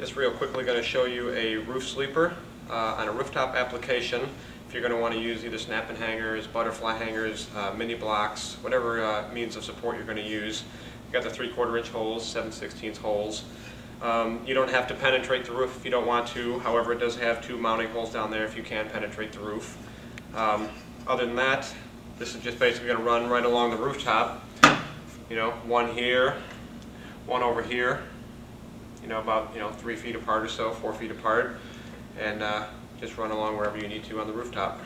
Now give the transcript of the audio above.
Just real quickly going to show you a roof sleeper uh, on a rooftop application. If you're going to want to use either snap-in hangers, butterfly hangers, uh, mini blocks, whatever uh, means of support you're going to use. You've got the 3 quarter inch holes, 7 16 holes. Um, you don't have to penetrate the roof if you don't want to. However, it does have two mounting holes down there if you can penetrate the roof. Um, other than that, this is just basically going to run right along the rooftop. You know, one here, one over here, know, about, you know, three feet apart or so, four feet apart, and uh, just run along wherever you need to on the rooftop.